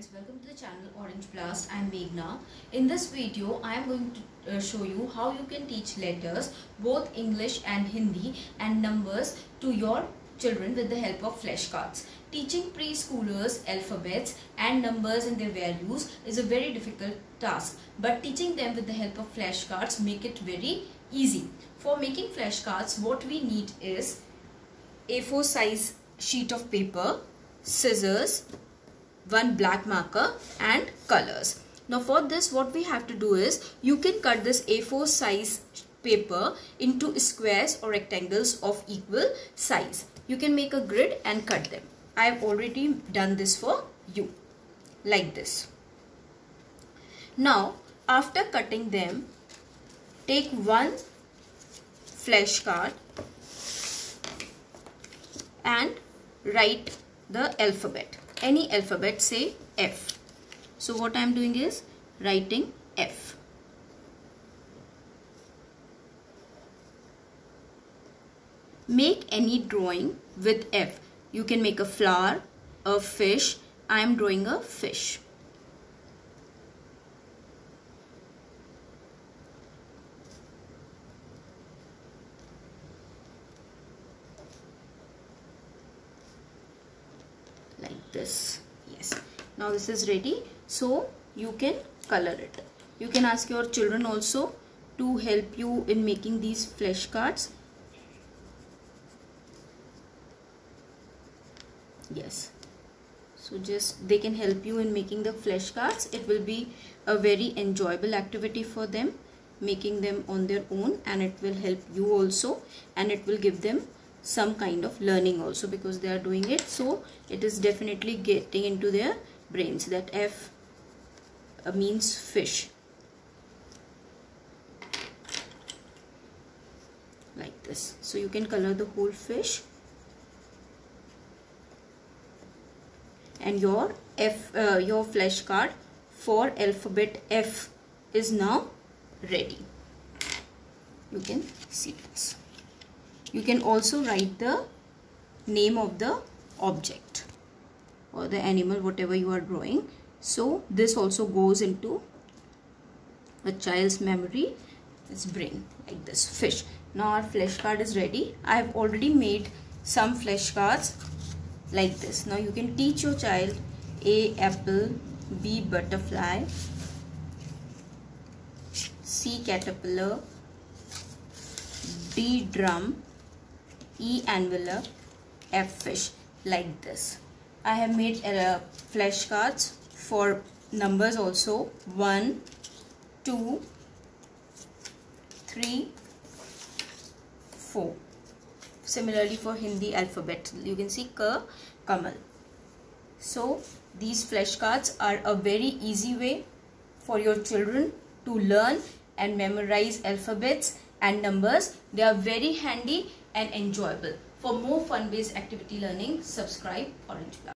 friends welcome to the channel orange blast. I'm meghna. In this video i am going to uh, show you how you can teach letters both english and hindi and numbers to your children with the help of flashcards. Teaching preschoolers alphabets and numbers and their values is a very difficult task but teaching them with the help of flashcards make it very easy. For making flashcards what we need is a4 size sheet of paper scissors one black marker and colors. Now for this what we have to do is you can cut this A4 size paper into squares or rectangles of equal size. You can make a grid and cut them. I have already done this for you like this. Now after cutting them take one flashcard and write the alphabet any alphabet say F. So what I am doing is writing F. Make any drawing with F. You can make a flower, a fish. I am drawing a fish. Like this. Yes. Now this is ready. So you can color it. You can ask your children also to help you in making these flashcards yes. So just they can help you in making the flashcards it will be a very enjoyable activity for them making them on their own and it will help you also and it will give them some kind of learning also because they are doing it. So it is definitely getting into their brains that F uh, means fish. Like this. So you can color the whole fish. And your F uh, your flashcard for alphabet F is now ready. You can see this you can also write the name of the object or the animal whatever you are drawing so this also goes into a child's memory its brain like this fish. Now our flashcard is ready. I have already made some flashcards like this. Now you can teach your child a apple b butterfly c caterpillar d drum E envelope, F fish like this. I have made uh, flashcards for numbers also 1, 2, 3, 4. Similarly for Hindi alphabet you can see Ka, Kamal. So these flashcards are a very easy way for your children to learn and memorize alphabets and numbers. They are very handy and enjoyable. For more fun-based activity learning, subscribe Orange Blast.